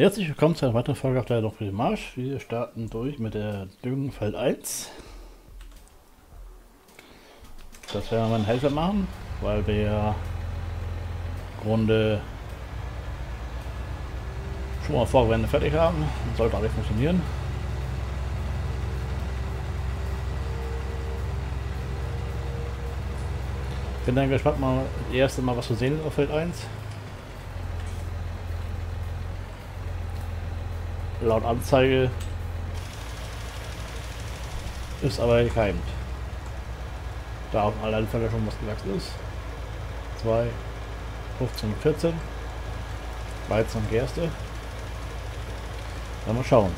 Herzlich willkommen zu einer weiteren Folge auf der Doppel Marsch. Wir starten durch mit der Düngenfeld 1. Das werden wir mit Helfer machen, weil wir im Grunde schon mal Vorwände fertig haben. Sollte alles funktionieren. Bin dann gespannt mal das erste Mal was zu sehen auf Feld 1. laut Anzeige ist aber gekeimt. Da auf allen Fällen schon was gewachsen ist. 2, 15, 14. Weizen und Gerste. Dann mal schauen.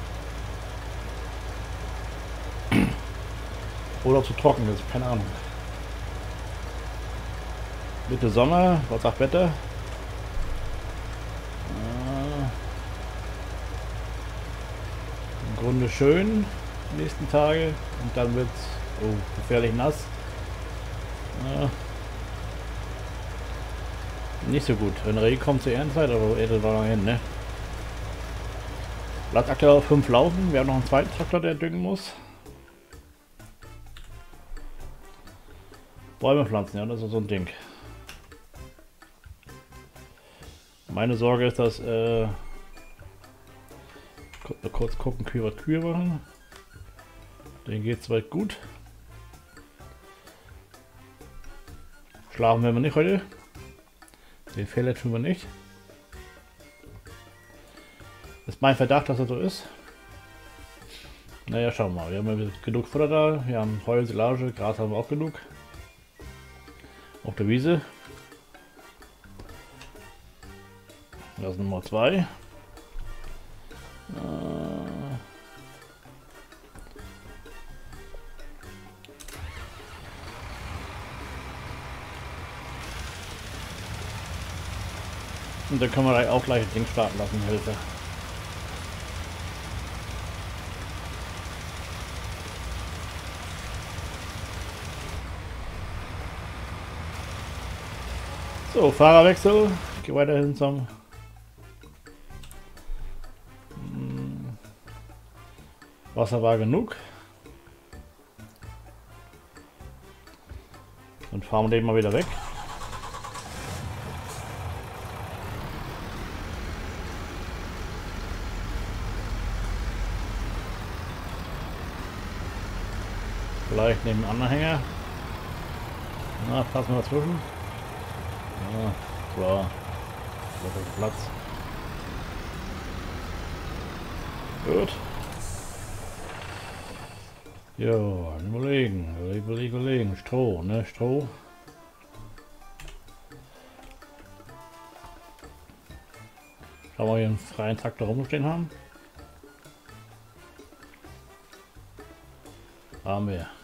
Oder zu trocken ist, keine Ahnung. Mitte Sommer, was sagt Wetter? Grunde schön die nächsten Tage und dann wird es oh, gefährlich nass. Ja. Nicht so gut. Wenn Regen kommt zur Erntezeit, aber er noch hin, ne? Lass aktuell auf 5 laufen. Wir haben noch einen zweiten Traktor, der düngen muss. Bäume pflanzen, ja, das ist so ein Ding. Meine Sorge ist, dass äh, kurz gucken, Kühe was Kühe machen. Den geht weit gut. Schlafen werden wir nicht heute. Den Fehler tun wir nicht. Ist mein Verdacht, dass er so ist. Naja, schauen wir mal. Wir haben genug Futter da. Wir haben Heu, Silage, Gras haben wir auch genug. Auf der Wiese. Das sind Nummer zwei. Und dann können wir auch gleich ein Ding starten lassen, Hilfe. So, Fahrerwechsel. Ich gehe weiterhin zum hm. Wasser war genug. Dann fahren wir den mal wieder weg. Vielleicht neben dem Anhänger. Na, passen wir dazwischen. Ja, klar. Platz. Gut. Ja, überlegen, überlegen, überlegen. Stroh, ne? Stroh. Schauen wir hier einen freien Traktor rumstehen haben. Haben wir.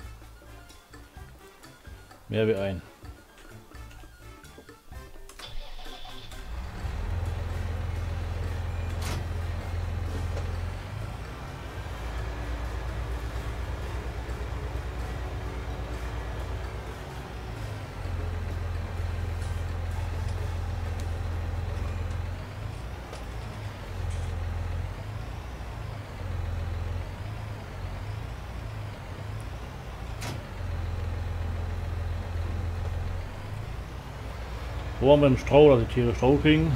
Mehr wie ein. Bohren wir im Stroh, dass die Tiere Stroh kriegen.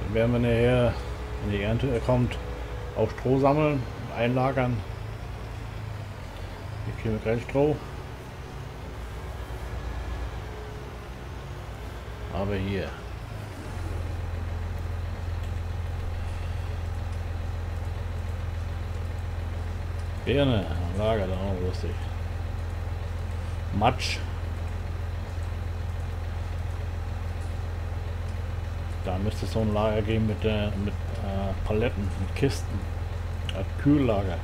Dann werden wir nachher, wenn die Ernte kommt, auch Stroh sammeln, einlagern. Hier kriegen wir kein Stroh. Aber hier. Gerne, Lager, dann auch lustig. Matsch. Da müsste es so ein Lager geben mit, äh, mit äh, Paletten, mit Kisten. Als Kühllager.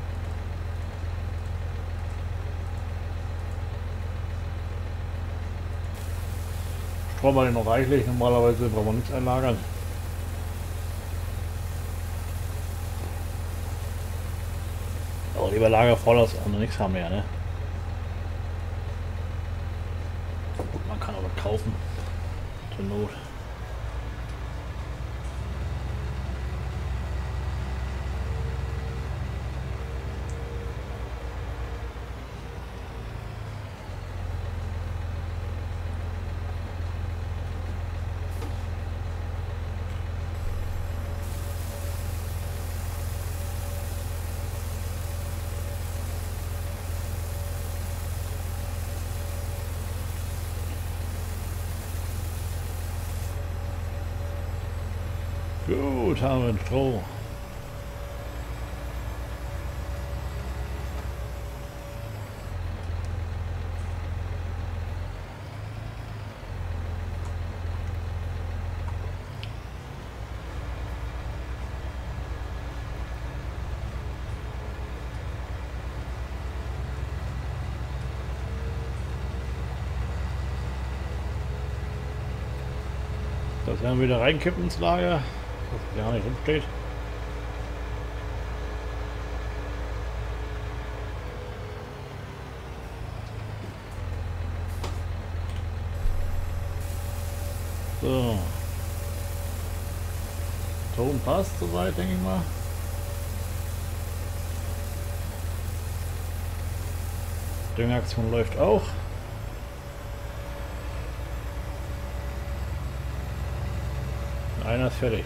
Strom war noch reichlich, normalerweise brauchen wir nichts einlagern. Lieber Lager voll aus und nichts haben mehr, ne? Gut, man kann aber kaufen. Zur Not. Gut, haben wir Stroh. Das werden wir wieder reinkippen ins Lager was gar nicht rumsteht. So. Ton passt soweit, denke ich mal. Düngeraktion läuft auch. Einer ist fertig.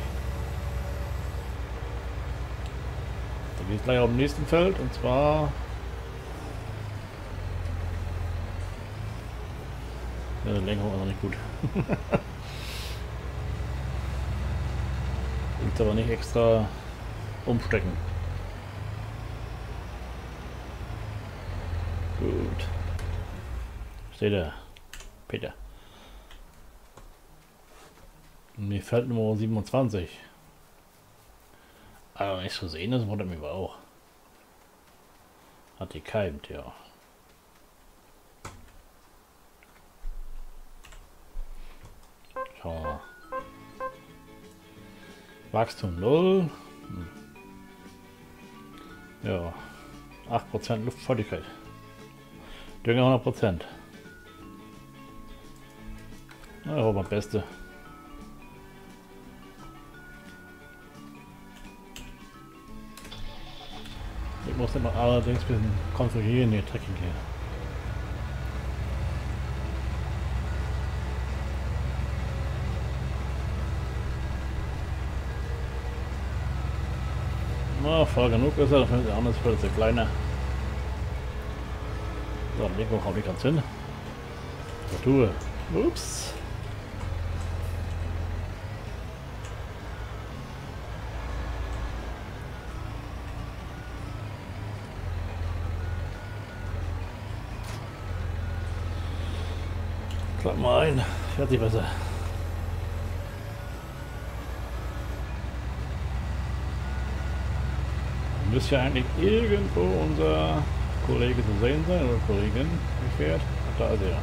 Geht gleich auf dem nächsten Feld und zwar ja, Lenkung ist noch nicht gut. Liegt aber nicht extra umstecken. Gut. Steht er. Peter. Mir fällt Nummer 27. Aber nicht zu sehen ist, wundert mich auch. Hat die keimt, ja. Schauen wir mal. Wachstum 0. Hm. Ja. 8% Luftfeuchtigkeit. Dünger 100%. Na, ja, aber beste. Muss immer allerdings ein bisschen konfigurieren, die Trekking hier. Na, voll genug ist er, dafür ist er anders für das kleiner. So, Lego kommt nicht ganz hin. Natur. Ups. Klapp mal ein, sich besser. Müsste ja eigentlich irgendwo unser Kollege zu sehen sein oder Kollegin gefährt. Da ist er.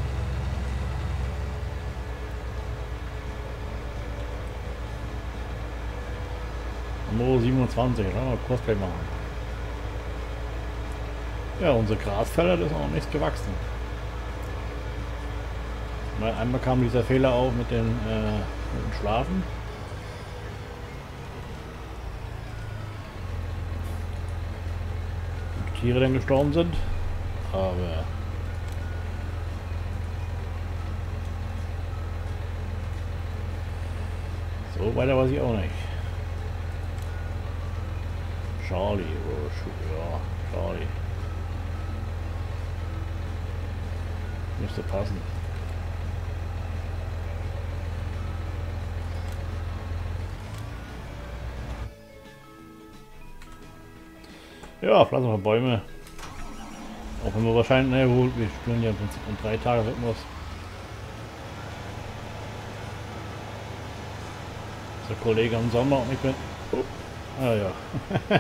Mo 27, schauen wir mal kurz gleich machen. Ja, unsere Grasfelder ist auch nichts gewachsen. Weil einmal kam dieser Fehler auf mit den, äh, mit dem Schlafen. Die Tiere dann gestorben sind. Aber so weiter weiß ich auch nicht. Charlie, oh, ja, Charlie. Müsste passen. Ja, pflanzen wir Bäume. Auch wenn wir wahrscheinlich, naja gut, wir spielen ja im Prinzip in drei Tage Rhythmus. Der Kollege im Sommer und ich bin... Oh, ah ja.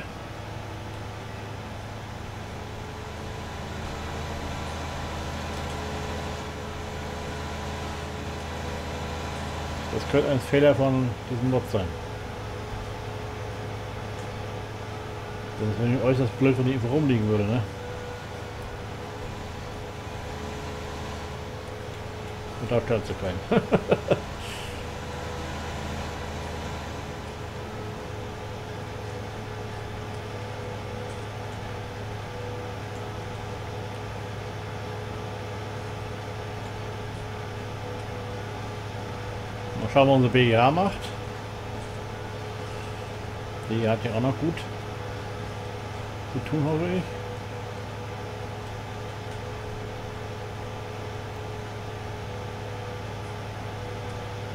das könnte ein Fehler von diesem Mod sein. Das nämlich äußerst blöd, wenn die irgendwo rumliegen würde, ne? Und da sie keinen. Mal schauen, was unsere BGH macht. Die hat ja auch noch gut zu tun, hoffe ich.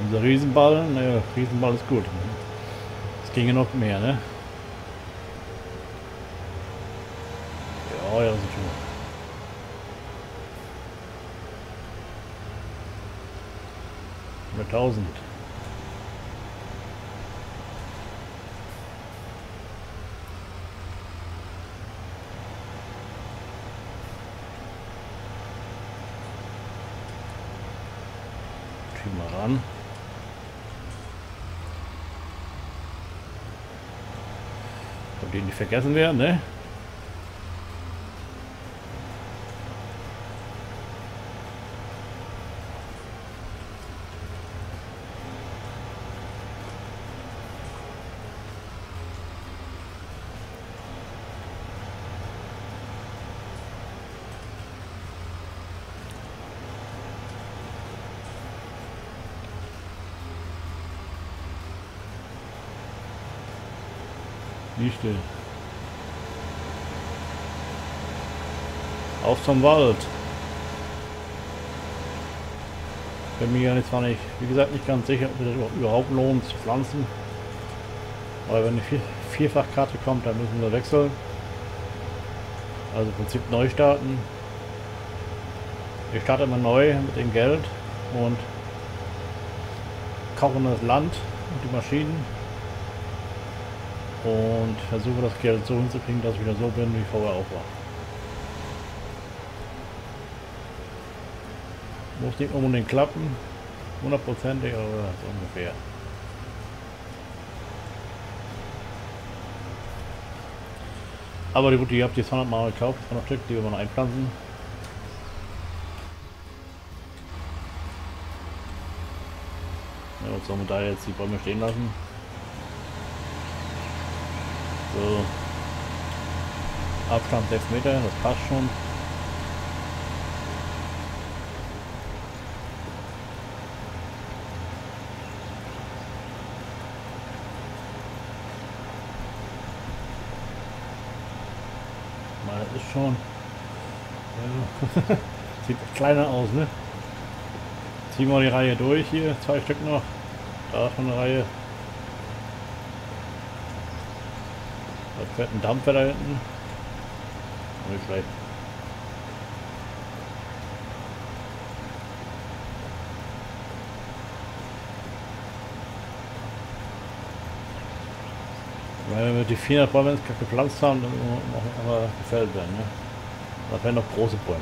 Unser Riesenball, naja, Riesenball ist gut. Es ginge noch mehr, ne? Ja, ja, sind schon. Mal. 1000. an. Und den nicht vergessen werden, ne? Still. Auf zum Wald. Bin mir jetzt zwar nicht, wie gesagt, nicht ganz sicher, ob es überhaupt lohnt zu pflanzen. Aber wenn eine Vier Vierfachkarte kommt, dann müssen wir wechseln. Also im Prinzip neu starten. Ich starte immer neu mit dem Geld und kochen das Land und die Maschinen und versuche das Geld so hinzukriegen, dass ich wieder so bin, wie vorher auch war. Muss nicht unbedingt klappen, hundertprozentig, aber so ungefähr. Aber die, gut, die habt ihr 200 Mal gekauft, 200 Stück, die wir mal einpflanzen. Ja, was sollen wir da jetzt die Bäume stehen lassen? So. Abstand 6 Meter, das passt schon. Das ist schon. Ja. Sieht kleiner aus, ne? Ziehen wir die Reihe durch hier, zwei Stück noch. Da ist schon eine Reihe. Da fährt ein Dampfer da hinten. Nicht schlecht. Weil wir die 400 Bäume jetzt gepflanzt haben, dann noch aber gefällt werden. Ne? Da werden noch große Bäume.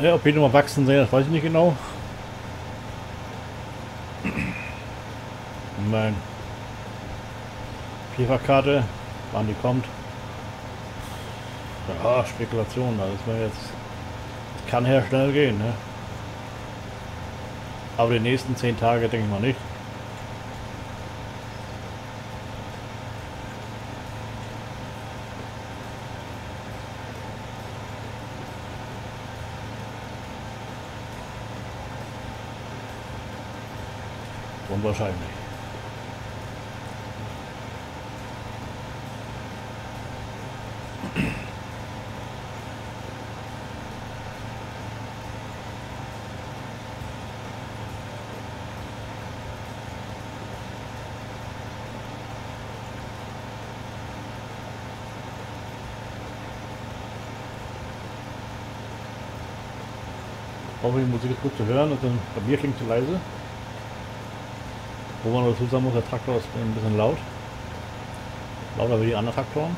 Ja, ob die nochmal wachsen sehen, das weiß ich nicht genau. Mein Vierfachkarte, wann die kommt. Ja, Spekulation, das ist jetzt. Das kann her schnell gehen, ne? Aber die nächsten zehn Tage denke ich mal nicht. unwahrscheinlich. Ich hoffe, die Musik ist gut zu hören und dann bei mir klingt sie leise. Wo man dazu sagen muss, der Traktor ist ein bisschen laut. Lauter wie die anderen Traktoren.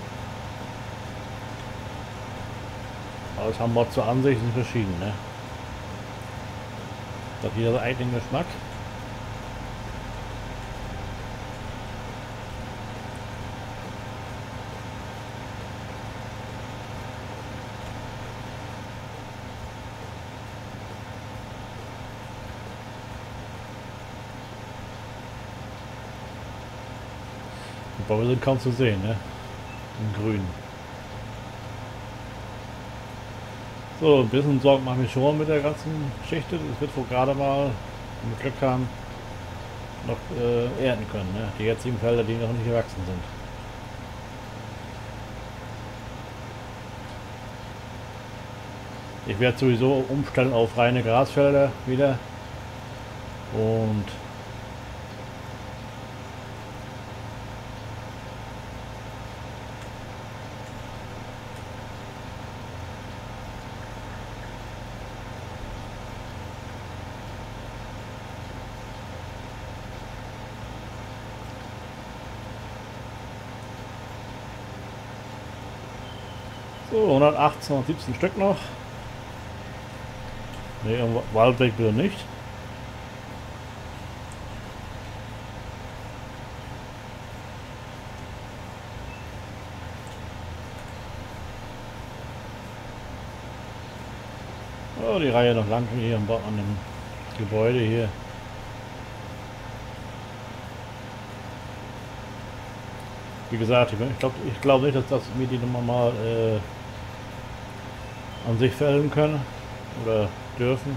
Aber das haben wir zur Ansicht sind verschieden. Ne? Das hat jeder seinen eigenen Geschmack. Aber wir sind kaum zu sehen, ne? Im Grün. So, ein bisschen Sorgen mache ich schon mit der ganzen Geschichte. Das wird wohl gerade mal, wenn wir Glück haben, noch äh, ernten können. Ne? Die jetzigen Felder, die noch nicht gewachsen sind. Ich werde sowieso umstellen auf reine Grasfelder wieder. Und So, 118, 117 Stück noch. Ne, im Waldweg wieder nicht. Oh, die Reihe noch lang hier an dem Gebäude hier. Wie gesagt, ich glaube ich glaub nicht, dass das mir die Nummer mal äh, an sich fällen können oder dürfen,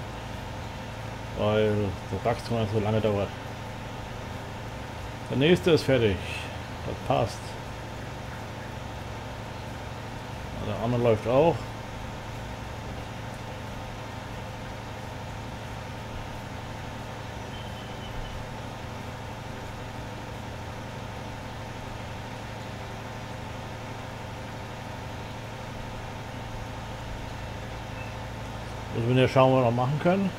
weil das Wachstum so lange dauert. Der nächste ist fertig. Das passt. Der andere läuft auch. Also wenn wir schauen, was wir noch machen können.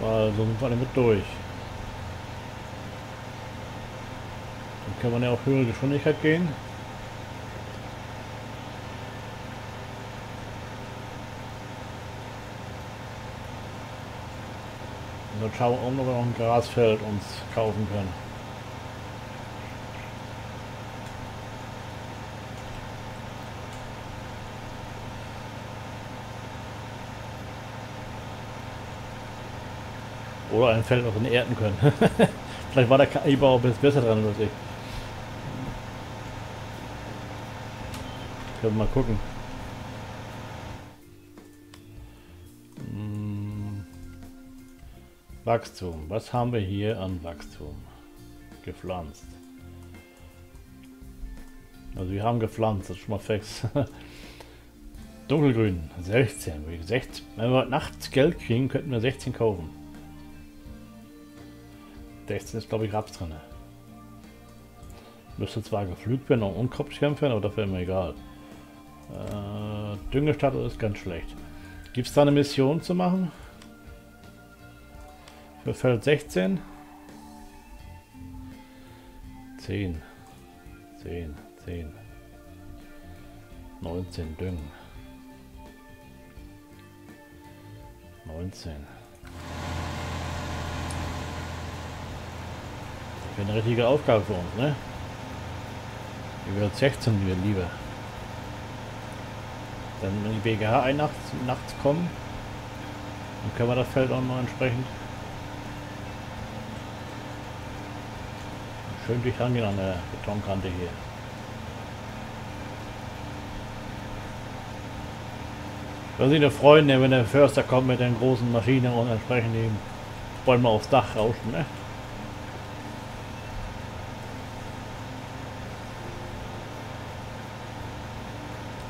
Weil so sind wir damit durch. Dann kann man ja auf höhere Geschwindigkeit gehen. Und dann schauen wir, ob wir noch ein Grasfeld uns kaufen können. Oder ein Feld, was wir ernten können. Vielleicht war der KI-Bauer besser dran als ich. Können wir mal gucken. Hm. Wachstum. Was haben wir hier an Wachstum? Gepflanzt. Also wir haben gepflanzt, das ist schon mal fix. Dunkelgrün, 16. 16. Wenn wir nachts Geld kriegen, könnten wir 16 kaufen. 16 ist glaube ich Raps drin. Müsste zwar geflügt werden und Kopfkämpfen, aber das wäre mir egal. Äh, Düngestadt ist ganz schlecht. Gibt es da eine Mission zu machen? Für Feld 16? 10. 10, 10. 19 Düngen. 19. Wäre eine richtige Aufgabe für uns, ne? Wir werden 16 wir lieber. Dann, wenn die BGH ein nachts, nachts kommen, dann können wir das Feld auch noch entsprechend schön dicht angehen an der Betonkante hier. Würde sich nur freuen, wenn der Förster kommt mit den großen Maschinen und entsprechend die Bäume aufs Dach rauschen, ne?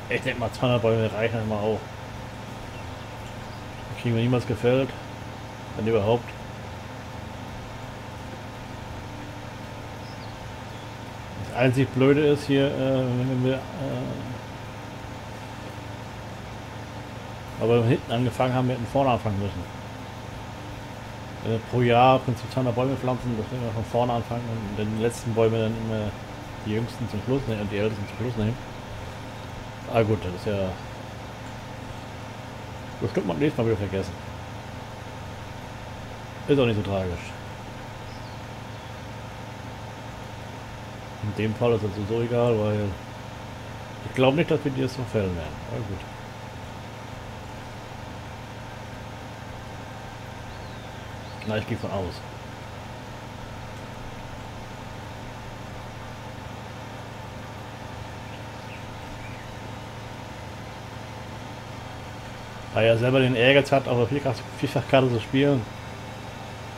Ich denke mal 200 Bäume reichen immer auch. Kriegen wir niemals gefällt. Wenn überhaupt. Das einzig Blöde ist hier, äh, wenn wir äh, Aber hinten angefangen haben, wir hätten vorne anfangen müssen. Äh, pro Jahr Prinzip 200 Bäume pflanzen, das wir von vorne anfangen und den letzten Bäume dann immer die jüngsten zum Schluss nehmen und die ältesten zum Schluss nehmen. Ah gut, das ist ja bestimmt mal nächstes Mal wieder vergessen. Ist auch nicht so tragisch. In dem Fall ist es so egal, weil ich glaube nicht, dass wir dir so fällen werden. Aber gut. Na, ich gehe von aus. Da er selber den Ehrgeiz hat, auf der Vierfachkarte zu spielen,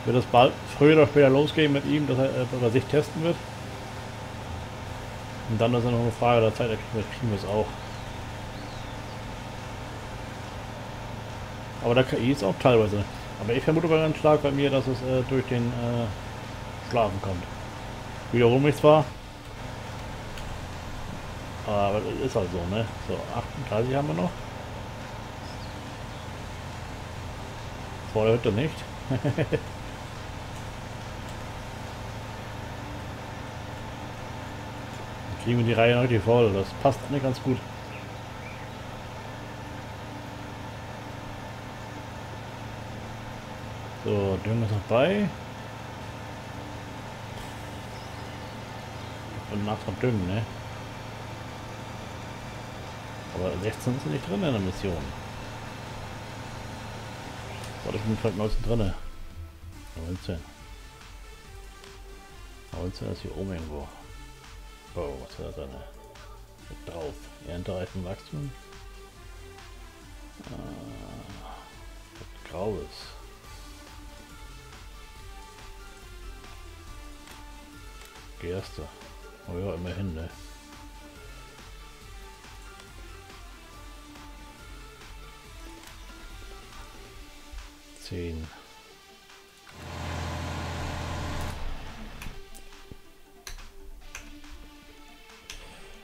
wird es bald früher oder später losgehen mit ihm, dass er, dass er sich testen wird. Und dann ist es noch eine Frage der Zeit, da kriegen wir es auch. Aber der KI ist auch teilweise. Aber ich vermute ganz stark bei mir, dass es äh, durch den äh, Schlafen kommt. Wiederum mich zwar. Aber das ist halt so, ne? So, 38 haben wir noch. Vor der Hütte nicht. kriegen wir die Reihe heute voll. Das passt nicht ganz gut. So, Dünger ist noch bei. Und nachher düngen, ne? Aber 16 ist nicht drin in der Mission. War mit vielleicht 19 drin? 19. 19 ist hier oben irgendwo. Oh, was er da mit drauf? Erntereifen Wachstum. Ah, Graues. Gerste. Oh ja, immerhin, ne? Zehn.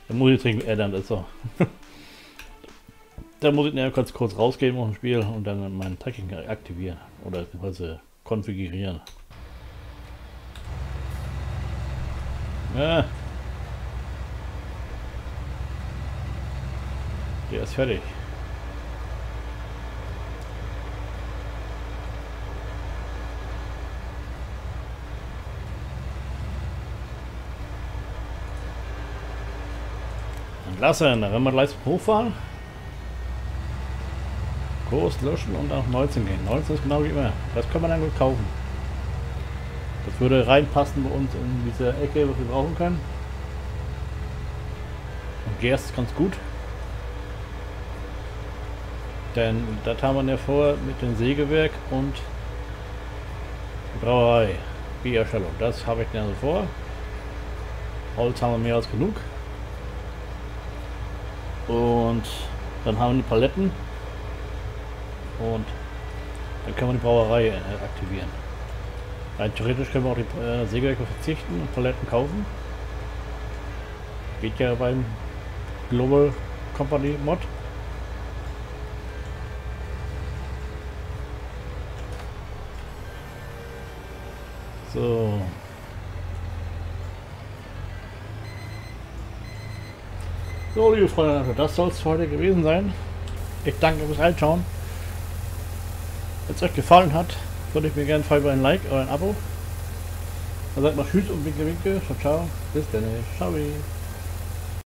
Da muss ich jetzt ändern, ist so. da muss ich ja ganz kurz rausgehen aus dem Spiel und dann meinen Tracking aktivieren oder beziehungsweise konfigurieren. Ja. Der ist fertig. Dann werden wir gleich hochfahren. Kurs löschen und auf 19 gehen. 19 ist genau wie immer. Das können wir dann gut kaufen. Das würde reinpassen bei uns in diese Ecke, was wir brauchen können. Und Gerst ist ganz gut. Denn das haben wir ja vor mit dem Sägewerk und Brauerei, Bierstellung. Das habe ich dann so vor. Holz haben wir mehr als genug. Und dann haben wir die Paletten. Und dann können wir die Brauerei äh, aktivieren. Rein theoretisch können wir auch die äh, Sägewerke verzichten und Paletten kaufen. Geht ja beim Global Company Mod. So. So, liebe Freunde, das soll es für heute gewesen sein. Ich danke fürs Reinschauen. Wenn es euch gefallen hat, würde ich mir gerne freuen über ein Like oder ein Abo. Dann sagt mal Tschüss und Winke Winke. Ciao, ciao. Bis dann. Ciao.